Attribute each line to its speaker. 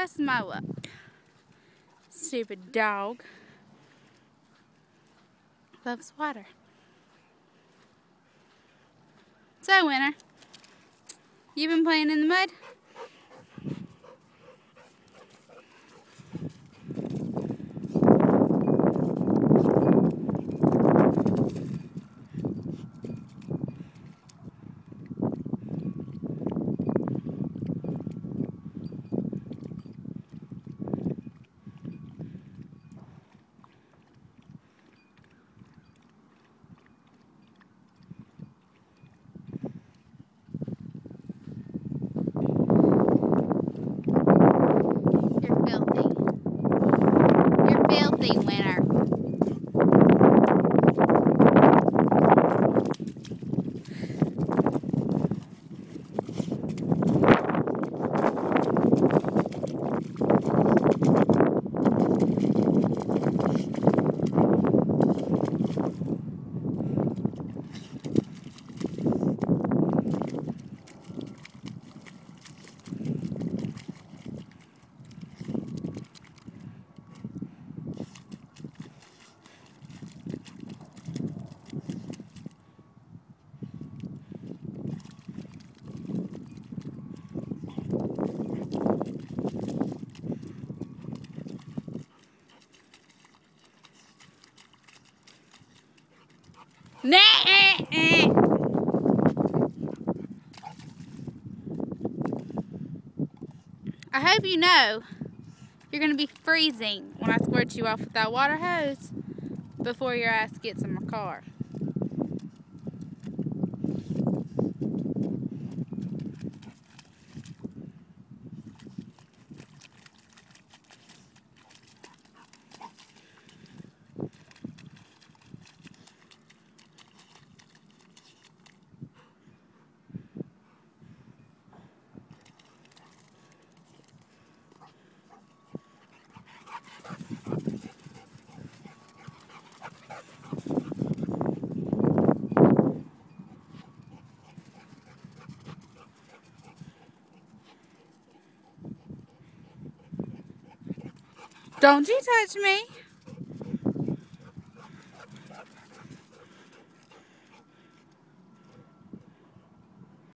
Speaker 1: Just my luck. Stupid dog. Loves water. So, Winter, you been playing in the mud? You're filthy. You're filthy, Winter. Nah. I hope you know you're going to be freezing when I squirt you off with that water hose before your ass gets in my car. Don't you touch me.